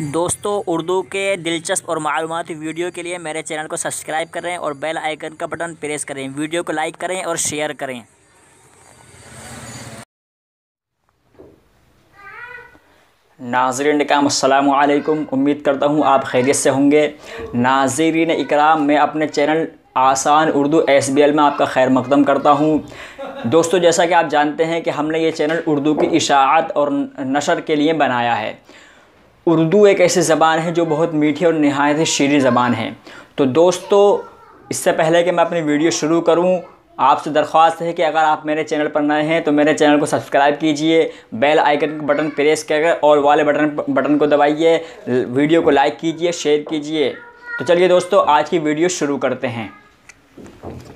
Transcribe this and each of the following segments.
दोस्तों, उर्दू के दिलचस्प और मालूमती वीडियो के लिए मेरे चैनल को सब्सक्राइब करें और बेल आइकन का बटन प्रेस करें। वीडियो को लाइक करें और शेयर करें। नाजरन काम असलकुम उम्मीद करता हूँ आप खैरियत से होंगे। नाजरीन इकराम, मैं अपने चैनल आसान उर्दू एस बी एल में आपका खैर मकदम करता हूँ। दोस्तों, जैसा कि आप जानते हैं कि हमने ये चैनल उर्दू की इशात और नशर के लिए बनाया है। उर्दू एक ऐसी ज़बान है जो बहुत मीठी और नहायत शीरी ज़बान है। तो दोस्तों, इससे पहले कि मैं अपनी वीडियो शुरू करूँ, आपसे दरख्वास्त है कि अगर आप मेरे चैनल पर नए हैं तो मेरे चैनल को सब्सक्राइब कीजिए, बेल आइकन बटन प्रेस कर और वाले बटन बटन को दबाइए वीडियो को लाइक कीजिए, शेयर कीजिए। तो चलिए दोस्तों, आज की वीडियो शुरू करते हैं।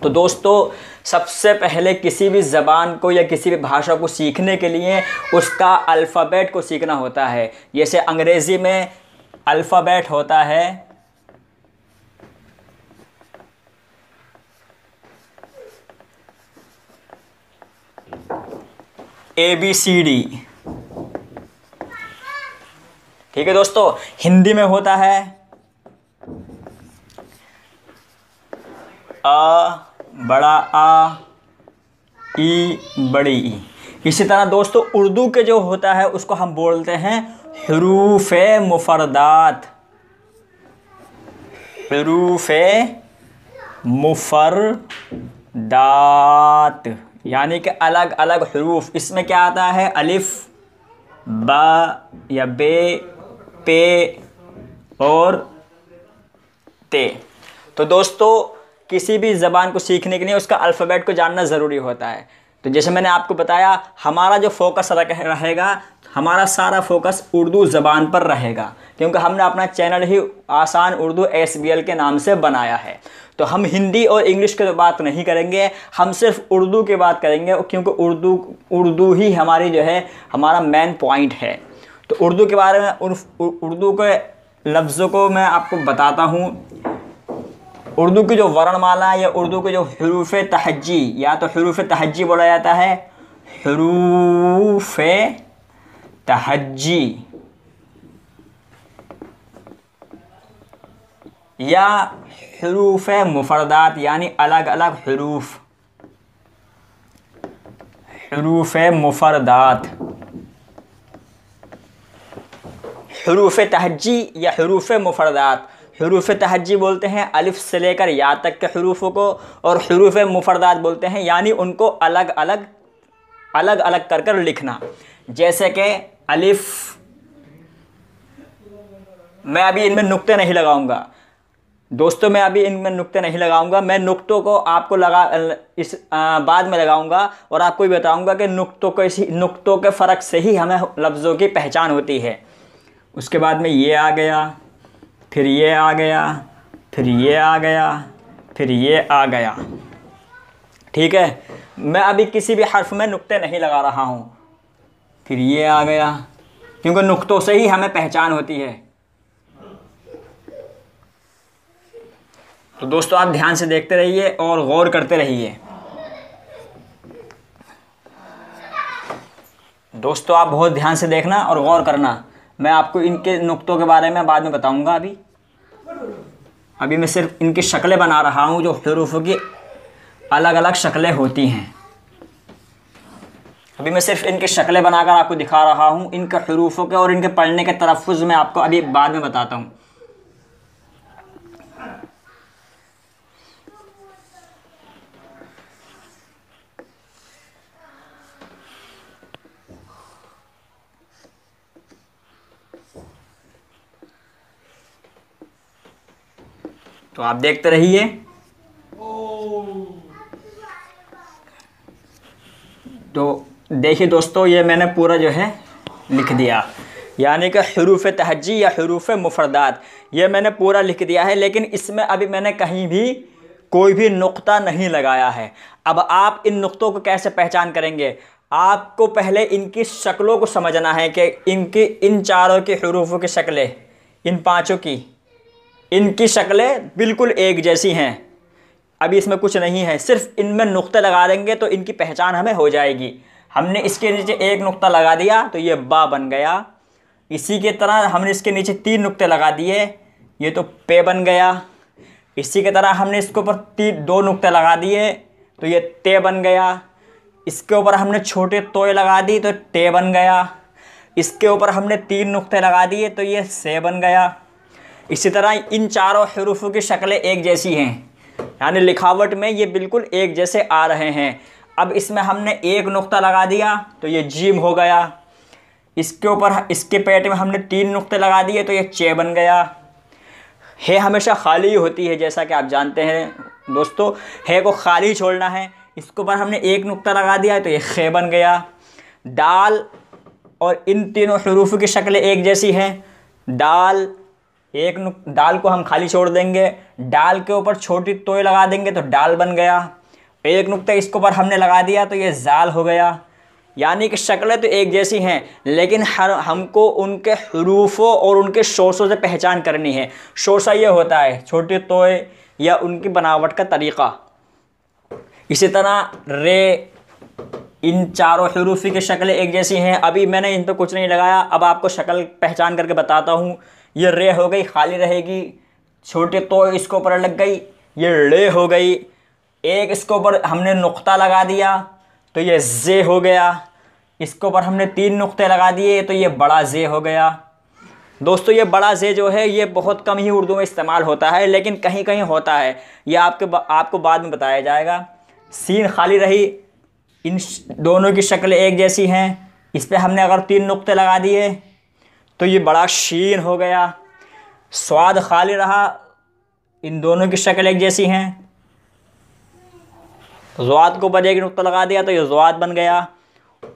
तो दोस्तों, सबसे पहले किसी भी ज़बान को या किसी भी भाषा को सीखने के लिए उसका अल्फ़ाबेट को सीखना होता है। जैसे अंग्रेज़ी में अल्फ़ाबेट होता है। A B C D. ठीक है दोस्तों, हिंदी में होता है। अ बड़ा आ, ई, बड़ी ई। इसी तरह दोस्तों, उर्दू के जो होता है, उसको हम बोलते हैं हरूफ मुफरदात। हरूफ मुफरदात, यानी कि अलग अलग हरूफ। इसमें क्या आता है? अलिफ, बा या बे, पे और ते। तो दोस्तों किसी भी ज़बान को सीखने के लिए उसका अल्फ़ाबेट को जानना ज़रूरी होता है। तो जैसे मैंने आपको बताया, हमारा जो फोकस रहेगा, हमारा सारा फोकस उर्दू ज़बान पर रहेगा, क्योंकि हमने अपना चैनल ही आसान उर्दू SBL के नाम से बनाया है। तो हम हिंदी और इंग्लिश की तो बात नहीं करेंगे, हम सिर्फ़ उर्दू की बात करेंगे, क्योंकि उर्दू उर्दू ही हमारी जो है, हमारा मेन पॉइंट है। तो उर्दू के बारे में उर्दू के लफ्ज़ों को मैं आपको बताता हूँ। उर्दू की जो वर्णमाला या उर्दू के जो हरूफ तहजी या तो हरूफ तहजी बोला जाता है हरूफ तहजी या हरूफ मुफरदात यानी अलग अलग हरूफ। हरूफ मुफरदात हरूफ तहजी या हरूफ मुफरदात हरूफ तहजी बोलते हैं अलिफ से लेकर या तक के हरूफों को और हरूफ मुफरदात बोलते हैं यानी उनको अलग अलग अलग अलग कर कर लिखना। जैसे कि अलिफ मैं अभी इनमें नुक्ते नहीं लगाऊँगा। दोस्तों मैं अभी इनमें नुक्ते नहीं लगाऊँगा मैं नुक्तों को आपको लगा इस आ, बाद में लगाऊँगा और आपको भी बताऊँगा कि नुक्तों को इसी नुक्तों के फ़र्क से ही हमें लफ्ज़ों की पहचान होती है। उसके बाद में ये आ गया। फिर ये आ गया, फिर ये आ गया, फिर ये आ गया। ठीक है? मैं अभी किसी भी हर्फ में नुक्ते नहीं लगा रहा हूँ। फिर ये आ गया, क्योंकि नुक्तों से ही हमें पहचान होती है। तो दोस्तों, आप ध्यान से देखते रहिए और गौर करते रहिए। दोस्तों, आप बहुत ध्यान से देखना और गौर करना। मैं आपको इनके नुकतों के बारे में बाद में बताऊँगा अभी। अभी मैं सिर्फ़ इनकी शक्लें बना रहा हूँ, जो हरूफ की अलग अलग शक्लें होती हैं। अभी मैं सिर्फ़ इनकी शक्लें बनाकर आपको दिखा रहा हूँ, इनके हरूफों के और इनके पढ़ने के तरफ़ मैं आपको अभी बाद में बताता हूँ। तो आप देखते रहिए। तो देखिए दोस्तों, ये मैंने पूरा जो है लिख दिया। यानी कि हरूफ तहजी या हरूफ मुफरदात, ये मैंने पूरा लिख दिया है, लेकिन इसमें अभी मैंने कहीं भी कोई भी नुक्ता नहीं लगाया है। अब आप इन नुक्तों को कैसे पहचान करेंगे? आपको पहले इनकी शक्लों को समझना है कि इनकी इन चारों के हरूफों की शक्लें, इन पाँचों की। इनकी शक्लें बिल्कुल एक जैसी हैं। अभी इसमें कुछ नहीं है, सिर्फ़ इनमें नुक्ते लगा देंगे तो इनकी पहचान हमें हो जाएगी। हमने इसके नीचे एक नुक्ता लगा दिया तो ये बा बन गया। इसी के तरह हमने इसके नीचे तीन नुक्ते लगा दिए, ये तो पे बन गया। इसी के तरह हमने इसके ऊपर तीन दो नुक्ते लगा दिए तो ये ते बन गया। इसके ऊपर हमने छोटे तोय लगा दी तो टे बन गया। इसके ऊपर हमने तीन नुक्ते लगा दिए तो ये से बन गया। इसी तरह इन चारों हरूफों की शक्लें एक जैसी हैं। यानी लिखावट में ये बिल्कुल एक जैसे आ रहे हैं। अब इसमें हमने एक नुक्ता लगा दिया तो ये जीम हो गया। इसके ऊपर, इसके पेट में हमने तीन नुक्ते लगा दिए तो ये चे बन गया। है हमेशा खाली होती है, जैसा कि आप जानते हैं। दोस्तों, है को खाली छोड़ना है। इसके ऊपर हमने एक नुक्ता लगा दिया तो ये खे बन गया। दाल और इन तीनों हरूफ की शक्लें एक जैसी हैं। डाल एक डाल को हम खाली छोड़ देंगे। डाल के ऊपर छोटी तोय लगा देंगे तो डाल बन गया। एक नुक्ता इसके ऊपर हमने लगा दिया तो ये जाल हो गया। यानी कि शक्लें तो एक जैसी हैं, लेकिन हर, हमको उनके हरूफों और उनके शोशों से पहचान करनी है। शोशा ये होता है, छोटे तोय या उनकी बनावट का तरीक़ा। इसी तरह रे, इन चारों हरूफी की शक्लें एक जैसी हैं। अभी मैंने इन पर कुछ नहीं लगाया, अब आपको शक्ल पहचान करके बताता हूँ। ये रे हो गई, खाली रहेगी। छोटे तो इसके ऊपर लग गई, ये रे हो गई। एक इसके ऊपर हमने नुक्ता लगा दिया तो ये जे हो गया। इसके ऊपर हमने तीन नुक्ते लगा दिए तो ये बड़ा जे हो गया। दोस्तों, ये बड़ा जे जो है, ये बहुत कम ही उर्दू में इस्तेमाल होता है, लेकिन कहीं कहीं होता है। ये आपके आपको बाद में बताया जाएगा। सीन खाली रही, इन दोनों की शक्ल एक जैसी हैं। इस पर हमने अगर तीन नुक्ते लगा दिए तो ये बड़ा शीन हो गया। स्वाद खाली रहा। इन दोनों की शक्ल एक जैसी हैं। जवाद को ऊपर एक नुक्ता लगा दिया तो ये जवाद बन गया।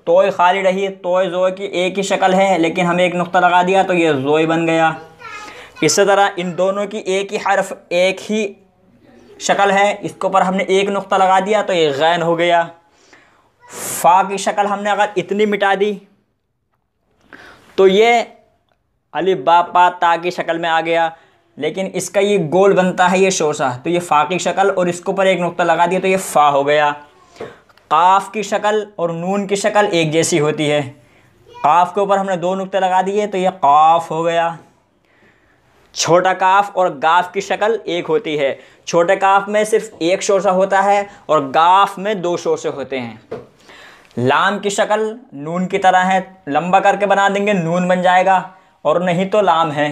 तोय खाली रही, तोय जोय की एक ही शक्ल है, लेकिन हमें एक नुक्ता लगा दिया तो ये जोय बन गया। इसी तरह इन दोनों की एक ही हर्फ, एक ही शक्ल है। इसके ऊपर हमने एक नुक्ता लगा दिया तो ये गैन हो गया। फ़ा की शक्ल हमने अगर इतनी मिटा दी तो ये अली बा पा ता की शक्ल में आ गया। लेकिन इसका ये गोल बनता है ये शोसा तो ये फ़ा की शक्ल और इसके ऊपर एक नुक्ता लगा दिया तो ये फ़ा हो गया। काफ की शक्ल और नून की शक्ल एक जैसी होती है। काफ के ऊपर हमने दो नुक्ते लगा दिए तो ये काफ हो गया। छोटा काफ और गाफ की शक्ल एक होती है। छोटे काफ में सिर्फ़ एक शोरसा होता है और गाफ में दो शोरसे होते हैं। लाम की शक्ल नून की तरह है। लंबा करके बना देंगे, नून बन जाएगा। और नहीं तो लाम है।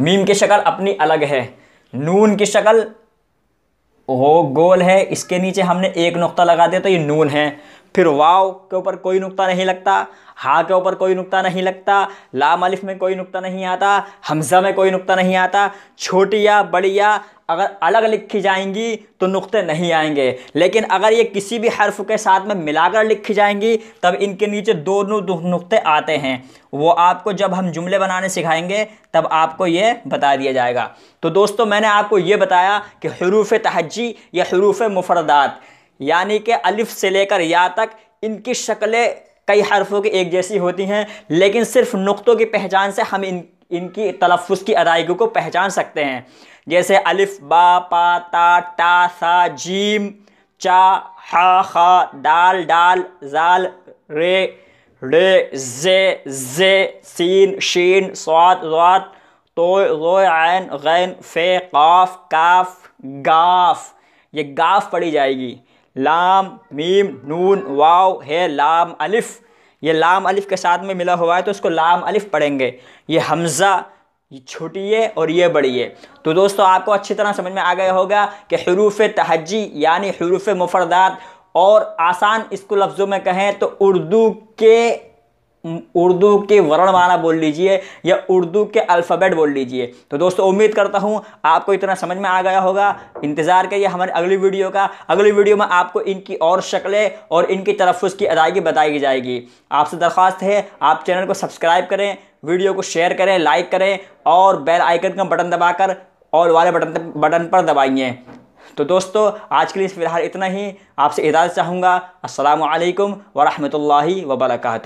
मीम की शक्ल अपनी अलग है। नून की शक्ल हो गोल है। इसके नीचे हमने एक नुक्ता लगा दिया तो ये नून है। फिर वाव के ऊपर कोई नुक्ता नहीं लगता, हा के ऊपर कोई नुक्ता नहीं लगता लाम अलिफ में कोई नुक्ता नहीं आता, हमज़ा में कोई नुक्ता नहीं आता, छोटी या बड़ी या अगर अलग लिखी जाएँगी तो नुक्ते नहीं आएँगे। लेकिन अगर ये किसी भी हर्फ के साथ में मिलाकर लिखी जाएँगी, तब इनके नीचे दोनों नुक्ते आते हैं। वो आपको जब हम जुमले बनाने सिखाएँगे, तब आपको ये बता दिया जाएगा। तो दोस्तों, मैंने आपको ये बताया कि हरूफ तहजी या हरूफ मुफरदात यानी कि अलिफ से लेकर या तक, इनकी शक्लें कई हरफों की एक जैसी होती हैं, लेकिन सिर्फ़ नुक्तों की पहचान से हम इन, इनकी तलफ़ की अदायगी को पहचान सकते हैं। जैसे अलिफ, बा, पा, ता, टा, सा, जीम, चा, हा, खा, दाल, डाल, जाल, रे रे, जे जे, सीन, शीन, स्वाद वात तो आन गैन, फ़े, काफ काफ, गाफ। ये गाफ पढ़ी जाएगी। लाम, मीम, नून, वाव, है, लाम, अलिफ। ये लाम, अलिफ के साथ में मिला हुआ है तो इसको लाम, अलिफ पढ़ेंगे। ये हमज़ा, ये छोटी है और ये बड़ी है तो दोस्तों, आपको अच्छी तरह समझ में आ गया होगा कि हरूफ तहजी यानी हरूफ मुफरदात और आसान इसको लफ्ज़ों में कहें तो उर्दू के उर्दू के वर्णमाला बोल लीजिए या उर्दू के अल्फ़ाबेट बोल लीजिए। तो दोस्तों, उम्मीद करता हूँ आपको इतना समझ में आ गया होगा। इंतज़ार करिए हमारे अगली वीडियो का। अगली वीडियो में आपको इनकी और शक्लें और इनकी तरफ़ की अदायगी बताई जाएगी। आपसे दरख्वास्त है, आप चैनल को सब्सक्राइब करें, वीडियो को शेयर करें, लाइक करें और बेल आइकन का बटन दबाकर और वाले बटन बटन पर दबाइए। तो दोस्तों, आज के लिए फ़िलहाल इतना ही। आपसे इजाज़त चाहूँगा। असलकम वरहमल वर्का